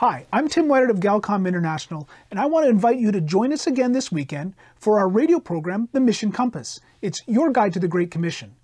Hi, I'm Tim Whitehead of Galcom International, and I want to invite you to join us again this weekend for our radio program, The Mission Compass. It's your guide to the Great Commission.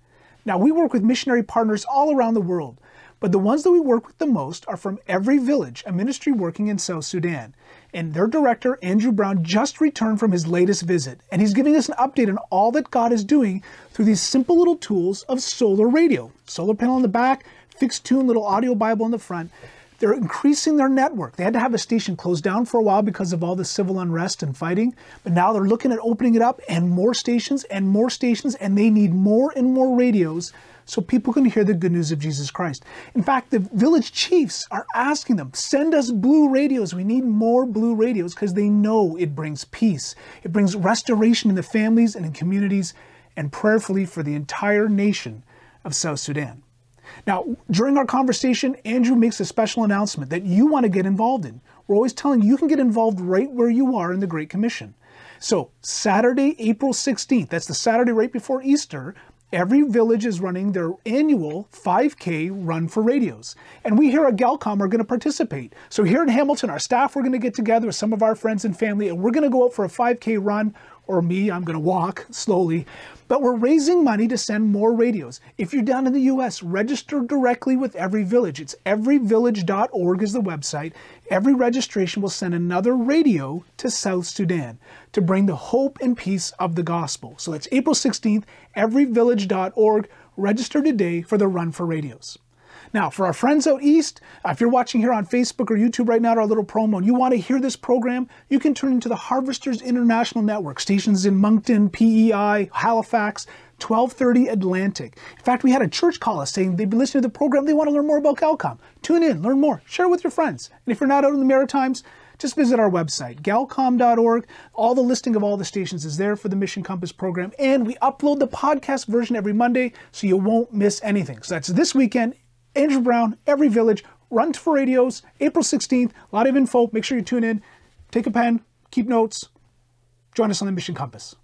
Now, we work with missionary partners all around the world, but the ones that we work with the most are from Every Village, a ministry working in South Sudan. And their director, Andrew Brown, just returned from his latest visit, and he's giving us an update on all that God is doing through these simple little tools of solar radio. Solar panel in the back, fixed tune little audio Bible in the front. They're increasing their network. They had to have a station closed down for a while because of all the civil unrest and fighting, but now they're looking at opening it up and more stations and more stations, and they need more and more radios so people can hear the good news of Jesus Christ. In fact, the village chiefs are asking them, send us blue radios. We need more blue radios because they know it brings peace. It brings restoration in the families and in communities and prayerfully for the entire nation of South Sudan. Now, during our conversation, Andrew makes a special announcement that you want to get involved in. We're always telling you you can get involved right where you are in the Great Commission. So, Saturday, April 16th, that's the Saturday right before Easter, every village is running their annual 5K run for radios. And we here at Galcom are going to participate. So, here in Hamilton, our staff, we're going to get together with some of our friends and family, and we're going to go out for a 5K run or me, I'm going to walk slowly. But we're raising money to send more radios. If you're down in the US, register directly with Every Village. It's everyvillage.org is the website. Every registration will send another radio to South Sudan to bring the hope and peace of the gospel. So that's April 16th, everyvillage.org. Register today for the Run for Radios. Now, for our friends out east, uh, if you're watching here on Facebook or YouTube right now our little promo and you want to hear this program, you can turn into the Harvesters International Network, stations in Moncton, PEI, Halifax, 1230 Atlantic. In fact, we had a church call us saying they've been listening to the program, they want to learn more about Galcom. Tune in, learn more, share with your friends. And if you're not out in the Maritimes, just visit our website, galcom.org. All the listing of all the stations is there for the Mission Compass program. And we upload the podcast version every Monday so you won't miss anything. So that's this weekend Andrew Brown, Every Village, Run for Radios, April 16th. A lot of info. Make sure you tune in. Take a pen, keep notes. Join us on the Mission Compass.